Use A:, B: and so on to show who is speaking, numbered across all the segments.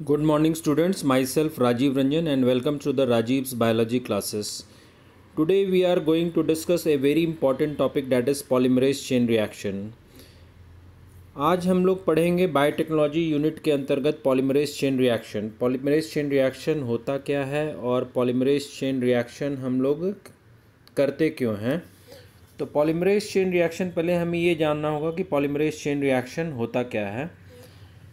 A: Good morning students myself Rajeev Ranjan and welcome to the Rajeev biology classes today we are going to discuss a very important topic that is polymerase chain reaction आज हम लोग पढ़ेंगे biotechnology unit के अंतर्गत polymerase chain reaction polymerase chain reaction होता क्या है और पॉलीमरेज चेन रिएक्शन हम लोग करते क्यों हैं? तो पॉलीमरेज चेन रिएक्शन पहले हमें ये जानना होगा कि पॉलीमरेज चेन रिएक्शन होता क्या है।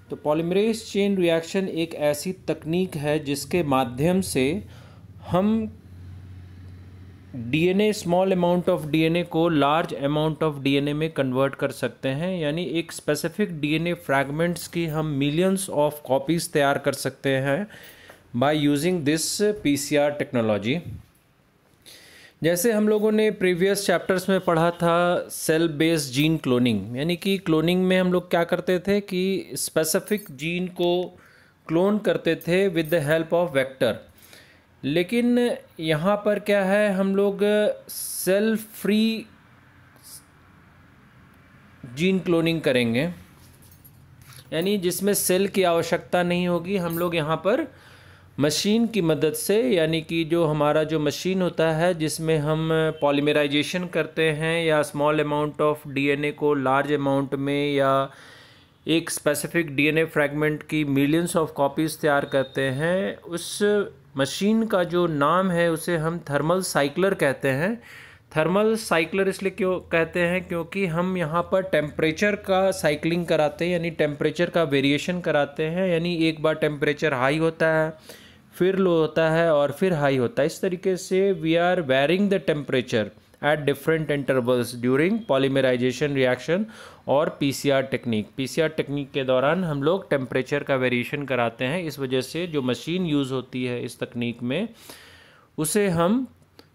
A: तो पॉलीमरेज चेन रिएक्शन एक ऐसी तकनीक है जिसके माध्यम से हम DNA small amount of DNA को लार्ज अमाउंट ऑफ़ डीएनए में कन्वर्ट कर सकते हैं। यानी एक स्पेसिफिक डीएनए फ्रैगमेंट्स की हम मिलियंस ऑफ़ कॉपीज़ तैयार कर सकते हैं by using this PCR technology जैसे हम लोगों ने प्रीवियस चैप्टर्स में पढ़ा था सेल बेस्ड जीन क्लोनिंग यानी कि क्लोनिंग में हम लोग क्या करते थे कि स्पेसिफिक जीन को क्लोन करते थे with the help of vector लेकिन यहाँ पर क्या है, हम लोग सेल फ्री जीन क्लोनिंग करेंगे, यानी जिसमें सेल की आवश्यकता नहीं होगी, हम लोग यहाँ पर मशीन की मदद से, यानी कि जो हमारा जो मशीन होता है, जिसमें हम पॉलीमराइजेशन करते हैं, या स्मॉल अमाउंट ऑफ़ डीएनए को लार्ज अमाउंट में, या एक स्पेसिफिक डीएनए फ्रैगमेंट की मिलियंस ऑफ़ कॉपीज़ तैयार करते हैं, उस मशीन का जो नाम है, उसे हम थर्मल साइक्लर कहते हैं। थर्मल साइक्लर इसलिए क्यों कहते हैं, क्योंकि हम यहाँ पर टेम्परेचर का साइकिलिंग कराते हैं, यानी टेम्परेचर का वेरिएशन कराते हैं, यानी एक बार टेम्परेचर हाई होता है फिर लो होता है और फिर हाई होता है। इस तरीके से we are varying the temperature at different intervals during polymerization reaction और पीसीआर टेक्निक पीसीआर टेक्निक के दौरान हम लोग टेम्परेचर का वेरिएशन कराते हैं। इस वजह से जो मशीन यूज़ होती है इस तकनीक में, उसे हम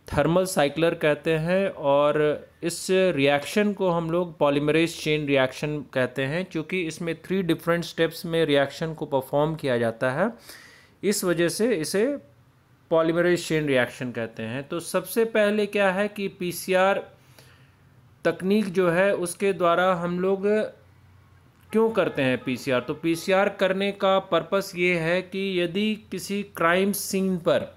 A: थर्मल साइक्लर कहते हैं और इस रिएक्शन को हम लोग पॉलीमरेज चेन रिएक्शन कहते हैं, क्योंकि इसमें थ्री डिफरेंट स्टेप्स में रिएक्शन को परफॉर्म किया जाता है। इस वजह से इसे पॉलीमरेज चेन रिएक्शन कहते हैं। तो सबसे पहले क्या है कि पीसीआर तकनीक जो है, उसके द्वारा हम लोग क्यों करते हैं पीसीआर तो पीसीआर करने का पर्पस ये है कि यदि किसी क्राइम सीन पर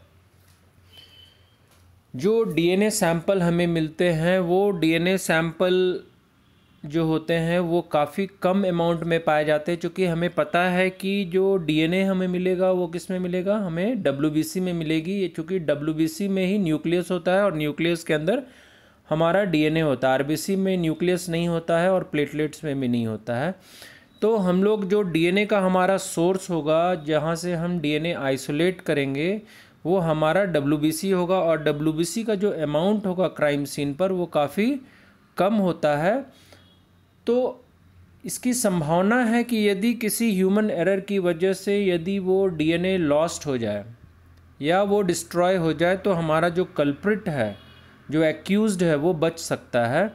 A: जो डीएनए सैंपल हमें मिलते हैं, वो डीएनए सैंपल जो होते हैं, वो काफ़ी कम अमाउंट में पाए जाते हैं चूँकि हमें पता है कि जो डीएनए हमें मिलेगा, वो किसमें मिलेगा? हमें डब्ल्यू में मिलेगी, ये चूँकि डब्ल्यू में ही न्यूक्लियस होता है और न्यूक्लियस के अंदर हमारा डीएनए होता है। आरबीसी में न्यूक्लियस नहीं होता है और प्लेटलेट्स में भी नहीं होता है। तो हम लोग जो डीएनए का हमारा सोर्स होगा, जहाँ से हम डीएनए आइसोलेट करेंगे, वो हमारा डब्ल्यू होगा और डब्ल्यू का जो अमाउंट होगा क्राइम सीन पर, वो काफ़ी कम होता है। तो इसकी संभावना है कि यदि किसी ह्यूमन एरर की वजह से यदि वो डीएनए लॉस्ट हो जाए, या वो डिस्ट्रॉय हो जाए तो हमारा जो कल्प्रिट है, जो एक्यूज़ है, वो बच सकता है।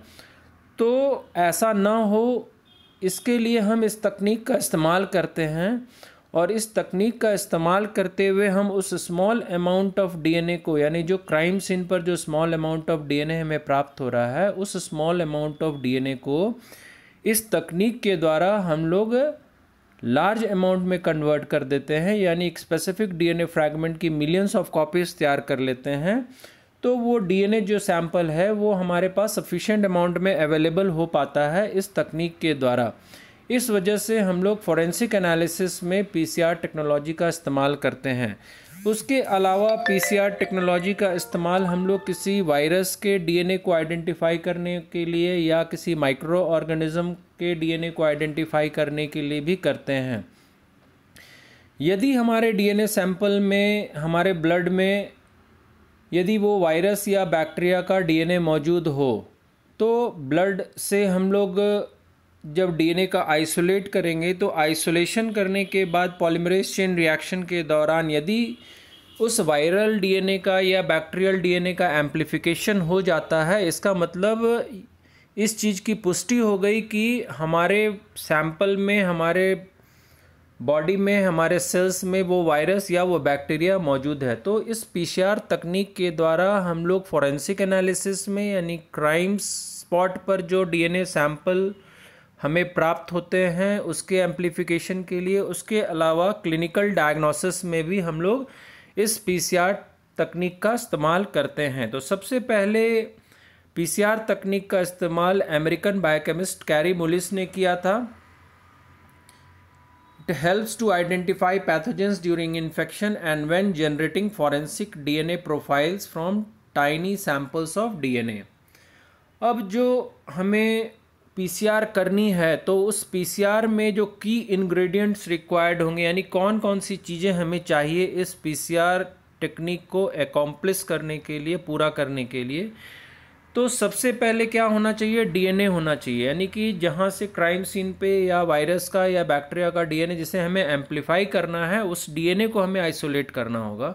A: तो ऐसा ना हो, इसके लिए हम इस तकनीक का इस्तेमाल करते हैं और इस तकनीक का इस्तेमाल करते हुए हम उस स्मॉल अमाउंट ऑफ़ डीएनए को, यानी जो क्राइम सीन पर जो स्मॉल अमाउंट ऑफ़ डीएनए हमें प्राप्त हो रहा है, उस स्मॉल अमाउंट ऑफ़ डीएनए को इस तकनीक के द्वारा हम लोग लार्ज अमाउंट में कन्वर्ट कर देते हैं, यानी एक स्पेसिफिक डीएनए फ्रैगमेंट की मिलियंस ऑफ़ कॉपीज़ तैयार कर लेते हैं। तो वो डीएनए जो सैंपल है, वो हमारे पास सफिशेंट अमाउंट में अवेलेबल हो पाता है इस तकनीक के द्वारा। इस वजह से हम लोग फोरेंसिक एनालिसिस में पीसीआर टेक्नोलॉजी का इस्तेमाल करते हैं। उसके अलावा पीसीआर टेक्नोलॉजी का इस्तेमाल हम लोग किसी वायरस के डीएनए को आइडेंटिफाई करने के लिए या किसी माइक्रो ऑर्गेनिज्म के डीएनए को आइडेंटिफाई करने के लिए भी करते हैं। यदि हमारे डीएनए सैंपल में, हमारे ब्लड में यदि वो वायरस या बैक्टीरिया का डीएनए मौजूद हो तो ब्लड से हम लोग जब डीएनए का आइसोलेट करेंगे तो आइसोलेशन करने के बाद पॉलीमरेज चेन रिएक्शन के दौरान यदि उस वायरल डीएनए का या बैक्टीरियल डीएनए का एम्प्लीफिकेशन हो जाता है। इसका मतलब इस चीज़ की पुष्टि हो गई कि हमारे सैंपल में, हमारे बॉडी में, हमारे सेल्स में वो वायरस या वो बैक्टीरिया मौजूद है। तो इस पीसीआर तकनीक के द्वारा हम लोग फॉरेंसिक एनालिसिस में, यानी क्राइम स्पॉट पर जो डीएनए सैंपल हमें प्राप्त होते हैं, उसके एम्प्लीफिकेशन के लिए, उसके अलावा क्लिनिकल डायग्नोसिस में भी हम लोग इस पीसीआर तकनीक का इस्तेमाल करते हैं। तो सबसे पहले पीसीआर तकनीक का इस्तेमाल अमेरिकन बायोकेमिस्ट कैरी मोलिस ने किया था। It helps to identify pathogens during infection and when generating forensic DNA profiles from tiny samples of DNA अब जो हमें पीसीआर करनी है तो उस पीसीआर में जो की इंग्रेडिएंट्स रिक्वायर्ड होंगे, यानी कौन कौन सी चीज़ें हमें चाहिए इस पीसीआर टेक्निक को एकम्प्लिस करने के लिए, पूरा करने के लिए तो सबसे पहले क्या होना चाहिए? डीएनए होना चाहिए। यानी कि जहाँ से क्राइम सीन पे या वायरस का या बैक्टीरिया का डीएनए जिसे हमें एम्पलीफाई करना है, उस डीएनए को हमें आइसोलेट करना होगा।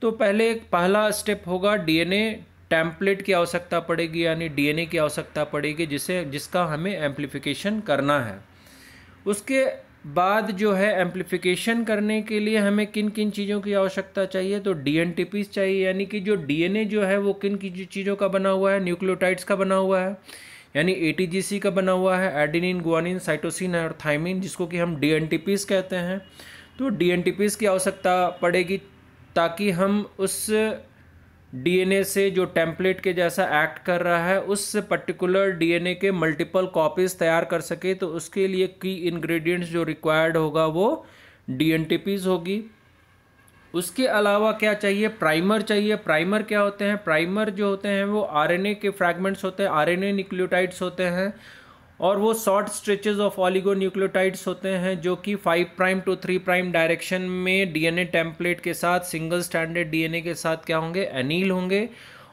A: तो पहले एक पहला स्टेप होगा डीएनए टेम्पलेट की आवश्यकता पड़ेगी यानी डीएनए की आवश्यकता पड़ेगी जिसे, जिसका हमें एम्पलीफिकेशन करना है। उसके बाद जो है एम्पलीफिकेशन करने के लिए हमें किन किन चीज़ों की आवश्यकता चाहिए? तो डी चाहिए, यानी कि जो डीएनए जो है वो किन किन चीज़ों का बना हुआ है? न्यूक्लियोटाइड्स का बना हुआ है, यानी ए का बना हुआ है एडिनिन गुआनिन साइटोसिन और थाइमिन जिसको कि हम डी कहते हैं। तो डी की आवश्यकता पड़ेगी ताकि हम उस डीएनए से जो टेम्पलेट के जैसा एक्ट कर रहा है, उस पर्टिकुलर डीएनए के मल्टीपल कॉपीज़ तैयार कर सके तो उसके लिए की इंग्रेडिएंट्स जो रिक्वायर्ड होगा वो डी होगी। उसके अलावा क्या चाहिए? प्राइमर चाहिए। प्राइमर क्या होते हैं? प्राइमर जो होते हैं, वो आरएनए के फ्रैगमेंट्स होते हैं आरएनए न्यूक्लियोटाइड्स होते हैं। और वो शॉर्ट स्ट्रेचेस ऑफ़ ऑलिगोन्यूक्लियोटाइड्स होते हैं जो कि five prime to three prime direction में डीएनए टेम्पलेट के साथ सिंगल स्टैंडर्ड डीएनए के साथ क्या होंगे? एनील होंगे।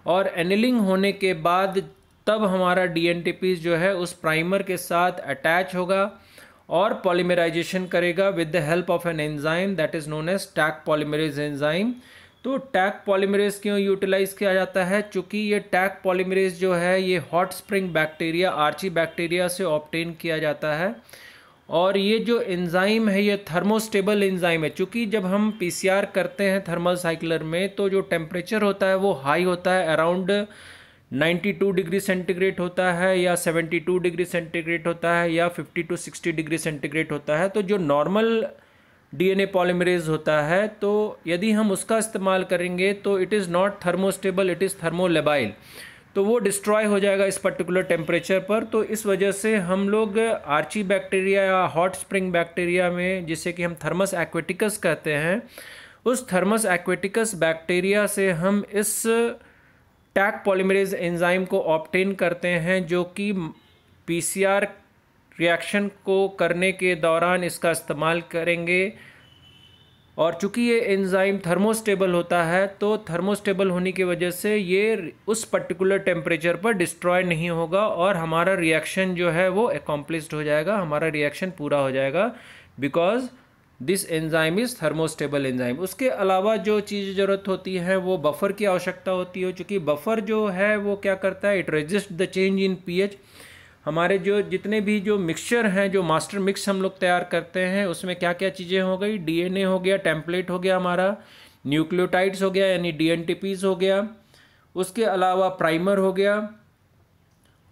A: और एनिलिंग होने के बाद तब हमारा डी जो है उस प्राइमर के साथ अटैच होगा और पॉलीमराइजेशन करेगा with the help of an enzyme that is known as Taq polymerase enzyme तो टैग पॉलीमरेज क्यों यूटिलाइज किया जाता है? चूँकि ये टैग पॉलीमरेज जो है, ये hot spring bacteria archaebacteria से ऑप्टेन किया जाता है। और ये जो एंजाइम है, ये थर्मोस्टेबल एंजाइम है। चूँकि जब हम पीसीआर करते हैं थर्मल साइकिलर में तो जो टेम्परेचर होता है वो हाई होता है अराउंड 92 डिग्री सेंटीग्रेड होता है या 72 डिग्री सेंटीग्रेड होता है या 50 टू 60 डिग्री सेंटीग्रेड होता है। तो जो नॉर्मल डीएनए पॉलीमरेज होता है तो यदि हम उसका इस्तेमाल करेंगे तो it is not thermostable it is thermolabile तो वो डिस्ट्रॉय हो जाएगा इस पर्टिकुलर टेम्परेचर पर। तो इस वजह से हम लोग आर्ची बैक्टीरिया या हॉट स्प्रिंग बैक्टीरिया में, जिसे कि हम थर्मस एक्वेटिकस कहते हैं, उस थर्मस एक्वेटिकस बैक्टीरिया से हम इस टैक पॉलीमरेज एंजाइम को ऑप्टेन करते हैं, जो कि पीसीआर रिएक्शन को करने के दौरान इसका इस्तेमाल करेंगे। और चूँकि ये एंजाइम थर्मोस्टेबल होता है तो थर्मोस्टेबल होने की वजह से ये उस पर्टिकुलर टेम्परेचर पर डिस्ट्रॉय नहीं होगा और हमारा रिएक्शन जो है वो एकम्प्लिस्ड हो जाएगा, हमारा रिएक्शन पूरा हो जाएगा। Because this enzyme is thermostable enzyme उसके अलावा जो चीज़ ज़रूरत होती है, वो बफ़र की आवश्यकता होती है। चूँकि बफ़र जो है, वो क्या करता है? It resist the change in pH हमारे जो जितने भी जो मिक्सचर हैं, जो मास्टर मिक्स हम लोग तैयार करते हैं, उसमें क्या क्या चीज़ें हो गई? डीएनए हो गया टेम्पलेट हो गया हमारा न्यूक्लियोटाइड्स हो गया, यानी डी हो गया, उसके अलावा प्राइमर हो गया,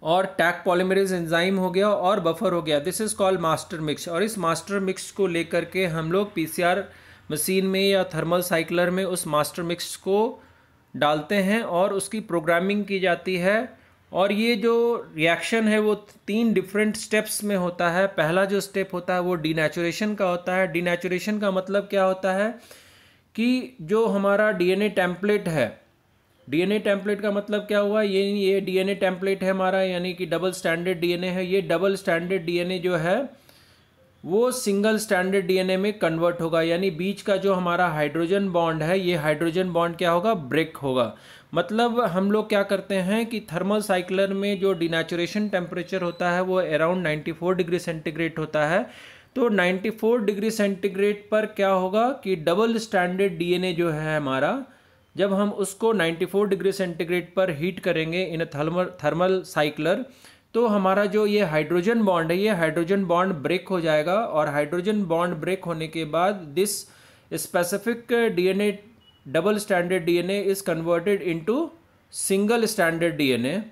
A: और टैक पॉलीमरेज एंजाइम हो गया, और बफर हो गया। This is called master mix और इस मास्टर मिक्स को लेकर के हम लोग पीसीआर मशीन में या थर्मल साइकिलर में उस मास्टर मिक्स को डालते हैं, और उसकी प्रोग्रामिंग की जाती है और ये जो रिएक्शन है वो तीन डिफरेंट स्टेप्स में होता है। पहला जो स्टेप होता है वो डीनेचुरेशन का होता है। डीनेचुरेशन का मतलब क्या होता है कि जो हमारा डीएनए टेम्पलेट है डीएनए टेम्पलेट का मतलब क्या हुआ? ये ये डीएनए टेम्पलेट है हमारा, यानी कि डबल स्टैंडर्ड डीएनए है। ये डबल स्टैंडर्ड डीएनए जो है, वो सिंगल स्टैंडर्ड डीएनए में कन्वर्ट होगा। यानी बीच का जो हमारा हाइड्रोजन बॉन्ड है, ये हाइड्रोजन बॉन्ड क्या होगा? ब्रेक होगा। मतलब हम लोग क्या करते हैं कि थर्मल साइक्लर में जो डिनेचुरेशन टेम्परेचर होता है, वो अराउंड 94 डिग्री सेंटीग्रेड होता है। तो 94 डिग्री सेंटीग्रेड पर क्या होगा कि डबल स्टैंडर्ड डीएनए जो है हमारा, जब हम उसको 94 डिग्री सेंटीग्रेड पर हीट करेंगे इन थर्मल थर्मल साइक्लर तो हमारा जो ये हाइड्रोजन बॉन्ड है, ये हाइड्रोजन बॉन्ड ब्रेक हो जाएगा। और हाइड्रोजन बॉन्ड ब्रेक होने के बाद this specific DNA double stranded DNA is converted into single stranded DNA,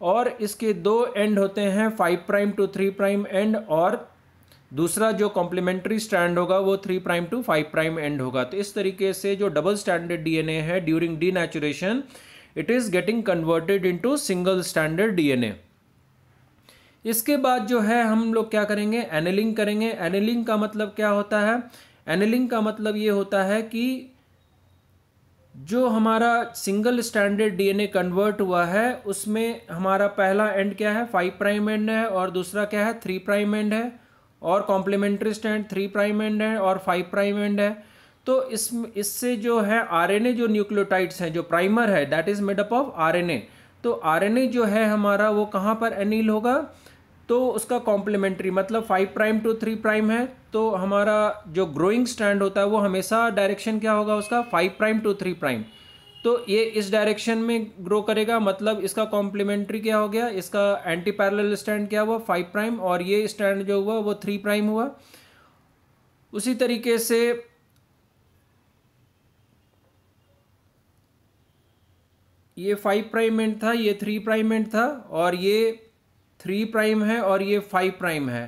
A: और इसके दो एंड होते हैं five prime to three prime end और दूसरा जो कॉम्प्लीमेंट्री स्टैंड होगा वो three prime to five prime end होगा। तो इस तरीके से जो डबल स्टैंडर्ड डीएनए है during denaturation it is getting converted into single stranded DNA इसके बाद जो है, हम लोग क्या करेंगे? एनलिंग करेंगे। एनलिंग का मतलब क्या होता है? एनलिंग का मतलब ये होता है कि जो हमारा सिंगल स्टैंडर्ड डीएनए कन्वर्ट हुआ है, उसमें हमारा पहला एंड क्या है? फाइव प्राइम एंड है और दूसरा क्या है? थ्री प्राइम एंड है और complementary strand three prime end है और फाइव प्राइम एंड है। तो इस, इससे जो है आरएनए जो न्यूक्लियोटाइड्स हैं, जो प्राइमर है that is made up of RNA तो आरएनए जो है हमारा वो कहाँ पर एनील होगा? तो उसका कॉम्प्लीमेंट्री मतलब five prime to three prime है तो हमारा जो ग्रोइंग स्टैंड होता है, वो हमेशा डायरेक्शन क्या होगा उसका? Five prime to three prime तो ये इस डायरेक्शन में ग्रो करेगा मतलब इसका कॉम्प्लीमेंट्री क्या हो गया? इसका एंटी पैरेलल स्टैंड क्या हुआ? फाइव प्राइम और ये स्टैंड जो हुआ, वो थ्री प्राइम हुआ। उसी तरीके से ये फाइव प्राइम एंड था, ये थ्री प्राइम एंड था, और ये थ्री प्राइम है और ये फाइव प्राइम है।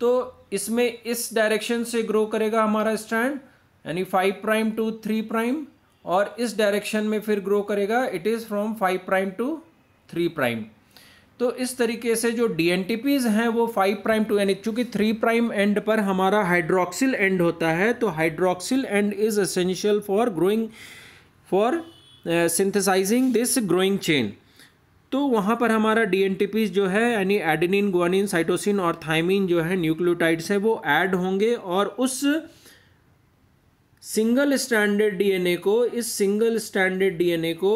A: तो इसमें इस डायरेक्शन से ग्रो करेगा हमारा स्टैंड, यानी five prime to three prime, और इस डायरेक्शन में फिर ग्रो करेगा, it is from five prime to three prime. तो इस तरीके से जो डी हैं, वो फाइव प्राइम टू, यानी चूँकि थ्री प्राइम एंड पर हमारा हाइड्रोक्सिल एंड होता है तो hydroxyl end is essential for growing for synthesizing this growing chain तो वहाँ पर हमारा डी जो है, यानी एडेनिन ग्वानिन साइटोसिन और थाइमिन जो है न्यूक्लियोटाइड्स है, वो ऐड होंगे और उस सिंगल स्टैंडर्ड डीएनए को, इस सिंगल स्टैंडर्ड डीएनए को,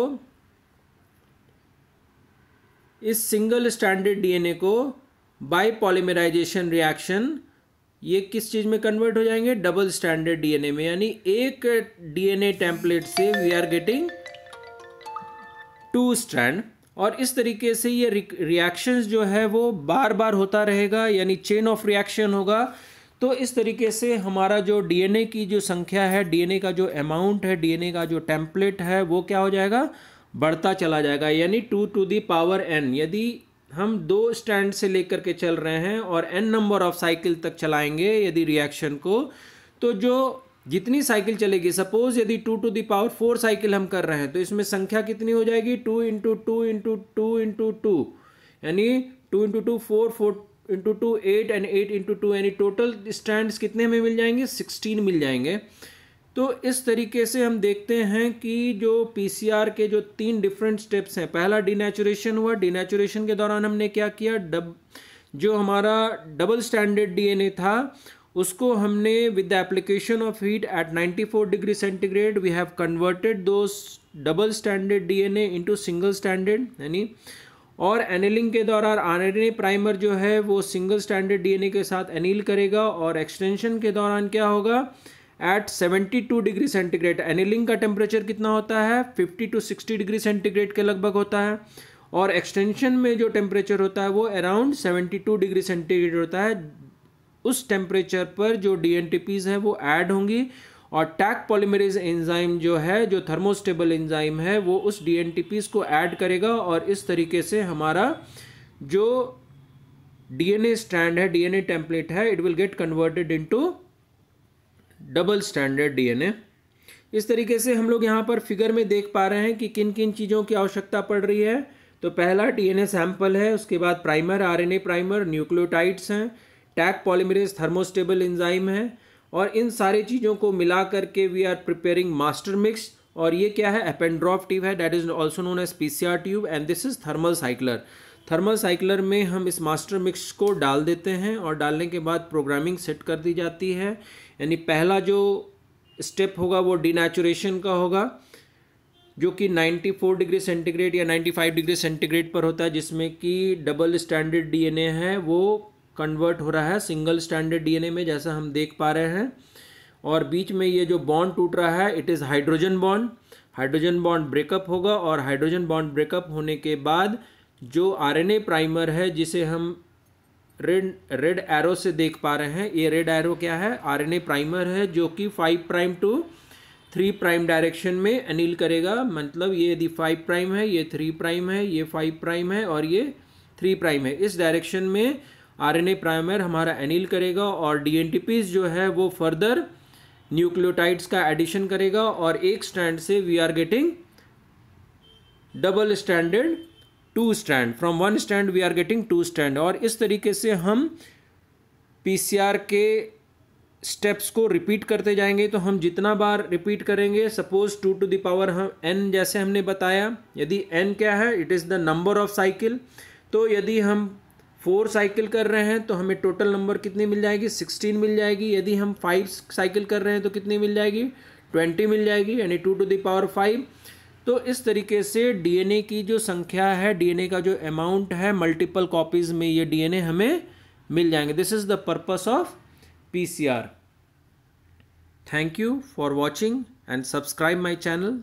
A: इस सिंगल स्टैंडर्ड डीएनए को बाय पॉलीमराइजेशन रिएक्शन ये किस चीज़ में कन्वर्ट हो जाएँगे? डबल स्टैंडर्ड डीएनए में, यानी एक डीएनए टेम्पलेट से we are getting two strand और इस तरीके से ये रिएक्शंस जो है वो बार बार होता रहेगा, यानी चेन ऑफ़ रिएक्शन होगा। तो इस तरीके से हमारा जो डीएनए की जो संख्या है डीएनए का जो अमाउंट है डीएनए का जो टेम्पलेट है, वो क्या हो जाएगा? बढ़ता चला जाएगा, यानी two to the power n यदि हम दो स्टैंड से लेकर के चल रहे हैं और एन नंबर ऑफ़ साइकिल तक चलाएँगे यदि रिएक्शन को तो जो जितनी साइकिल चलेगी, सपोज़ यदि two to the power four cycle हम कर रहे हैं तो इसमें संख्या कितनी हो जाएगी? Two into two into two into two यानी two into two four four into two eight and eight into two यानी टोटल स्टैंड कितने में मिल जाएँगे? सिक्सटीन मिल जाएँगे. तो इस तरीके से हम देखते हैं कि जो पीसीआर के जो तीन डिफरेंट स्टेप्स हैं, पहला डीनेचुरेशन हुआ। डीनेचुरेशन के दौरान हमने क्या किया? डब जो हमारा डबल स्टैंडर्ड डीएनए था उसको हमने with the application of heat at 94 degree centigrade we have converted दो double stranded DNA into single stranded यानी और एनिलिंग के दौरान आर प्राइमर जो है वो सिंगल स्टैंडर्ड डीएनए के साथ एनिल करेगा और एक्सटेंशन के दौरान क्या होगा? एट 72 डिग्री सेंटीग्रेड एनिलिंग का टेम्परेचर कितना होता है? 50 टू 60 डिग्री सेंटीग्रेड के लगभग होता है। और एक्सटेंशन में जो टेम्परेचर होता है वो अराउंड 72 डिग्री सेंटीग्रेड होता है। उस टेम्परेचर पर जो डी है वो ऐड होंगी और टैक पॉलीमरेज एंजाइम जो है, जो थर्मोस्टेबल एंजाइम है, वो उस डी एन को ऐड करेगा और इस तरीके से हमारा जो डीएनए स्टैंड है डीएनए टेम्पलेट है it will get converted into double stranded DNA इस तरीके से हम लोग यहाँ पर फिगर में देख पा रहे हैं कि किन किन चीज़ों की आवश्यकता पड़ रही है। तो पहला डीएनए सैंपल है, उसके बाद प्राइमर आरएनए प्राइमर न्यूक्लियोटाइड्स हैं। टैग पॉलीमरेज थर्मोस्टेबल इंजाइम है और इन सारी चीज़ों को मिला करके we are preparing master mix और ये क्या है? एपेंड्रॉफ ट्यूब है that is also known as PCR tube and this is thermal cycler thermal cycler में हम इस मास्टर मिक्स को डाल देते हैं और डालने के बाद प्रोग्रामिंग सेट कर दी जाती है। यानी पहला जो स्टेप होगा वो डीनेचुरेशन का होगा, जो कि 94 डिग्री सेंटीग्रेड या 95 डिग्री सेंटीग्रेड पर होता है, जिसमें कि डबल स्टैंडर्ड डीएनए है, वो कन्वर्ट हो रहा है सिंगल स्टैंडर्ड डीएनए में, जैसा हम देख पा रहे हैं। और बीच में ये जो बॉन्ड टूट रहा है it is hydrogen bond hydrogen bond breakup होगा और हाइड्रोजन बॉन्ड ब्रेकअप होने के बाद जो आरएनए प्राइमर है, जिसे हम रेड रेड एरो से देख पा रहे हैं, ये रेड एरो क्या है? आरएनए प्राइमर है, जो कि five prime to three prime direction में अनिल करेगा। मतलब ये यदि फाइव प्राइम है, ये थ्री प्राइम है, ये फाइव प्राइम है, और ये थ्री प्राइम है। इस डायरेक्शन में आरएनए प्राइमर हमारा एनिल करेगा और डीएनटीपीज जो है वो फर्दर न्यूक्लियोटाइड्स का एडिशन करेगा और एक स्टैंड से we are getting double stranded two strand from one strand we are getting two strand और इस तरीके से हम पीसीआर के स्टेप्स को रिपीट करते जाएँगे। तो हम जितना बार रिपीट करेंगे suppose two to the power हम एन जैसे हमने बताया, यदि एन क्या है it is the number of cycle तो यदि हम फोर साइकिल कर रहे हैं तो हमें टोटल नंबर कितनी मिल जाएगी? सिक्सटीन मिल जाएगी। यदि हम फाइव साइकिल कर रहे हैं तो कितनी मिल जाएगी? ट्वेंटी मिल जाएगी, यानी two to the power five. तो इस तरीके से डीएनए की जो संख्या है, डीएनए का जो अमाउंट है मल्टीपल कॉपीज़ में ये डीएनए हमें मिल जाएँगे। This is the purpose of PCR thank you for watching and subscribe my channel